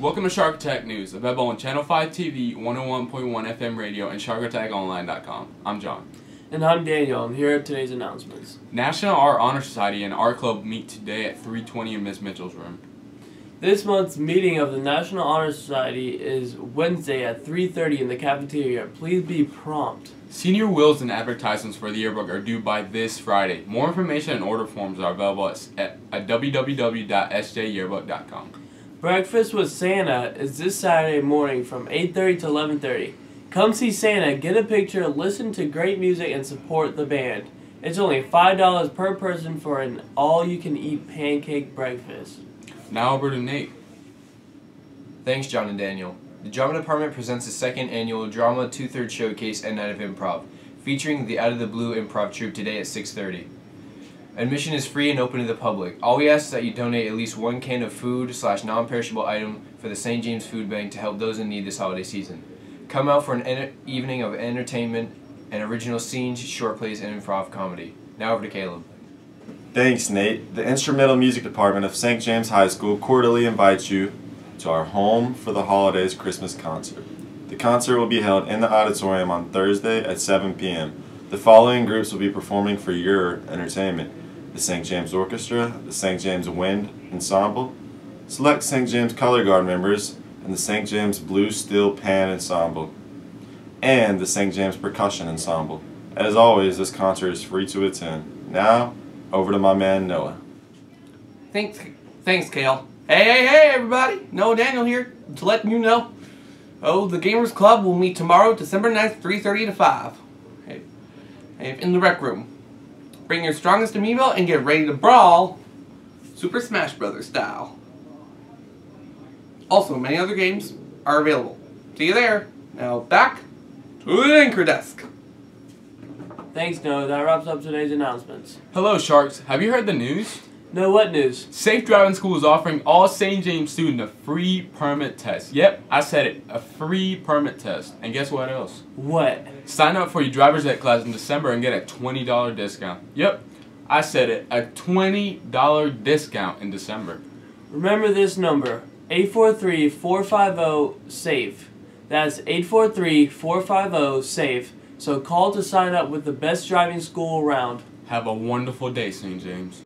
Welcome to Shark Attack News, available on Channel 5 TV, 101.1 FM radio, and SharkAttackOnline.com. I'm John. And I'm Daniel, and here are today's announcements. National Art Honor Society and Art Club meet today at 320 in Miss Mitchell's room. This month's meeting of the National Honor Society is Wednesday at 3.30 in the cafeteria. Please be prompt. Senior wills and advertisements for the yearbook are due by this Friday. More information and order forms are available at, at, at www.sjyearbook.com. Breakfast with Santa is this Saturday morning from 8.30 to 11.30. Come see Santa, get a picture, listen to great music, and support the band. It's only $5 per person for an all-you-can-eat pancake breakfast. Now over to Nate. Thanks, John and Daniel. The Drama Department presents the second annual Drama Two Thirds Showcase and Night of Improv, featuring the Out of the Blue Improv Troupe today at 6.30. Admission is free and open to the public. All we ask is that you donate at least one can of food slash non-perishable item for the St. James Food Bank to help those in need this holiday season. Come out for an evening of entertainment and original scenes, short plays, and improv comedy. Now over to Caleb. Thanks, Nate. The Instrumental Music Department of St. James High School cordially invites you to our Home for the Holidays Christmas concert. The concert will be held in the auditorium on Thursday at 7 p.m. The following groups will be performing for your entertainment the St. James Orchestra, the St. James Wind Ensemble, select St. James Color Guard members, and the St. James Blue Steel Pan Ensemble, and the St. James Percussion Ensemble. As always, this concert is free to attend. Now, over to my man Noah. Thanks, thanks, Kale. Hey, hey, hey, everybody! Noah Daniel here to let you know. Oh, the Gamers Club will meet tomorrow, December 9th, 3.30 to 5. Hey, in the rec room. Bring your strongest amiibo and get ready to brawl Super Smash Bros. style. Also, many other games are available. See you there. Now back to the anchor desk. Thanks, Noah. That wraps up today's announcements. Hello, Sharks. Have you heard the news? No, what news? Safe Driving School is offering all St. James students a free permit test. Yep, I said it. A free permit test. And guess what else? What? Sign up for your driver's ed class in December and get a $20 discount. Yep, I said it. A $20 discount in December. Remember this number 843 450 SAFE. That's 843 450 SAFE. So call to sign up with the best driving school around. Have a wonderful day, St. James.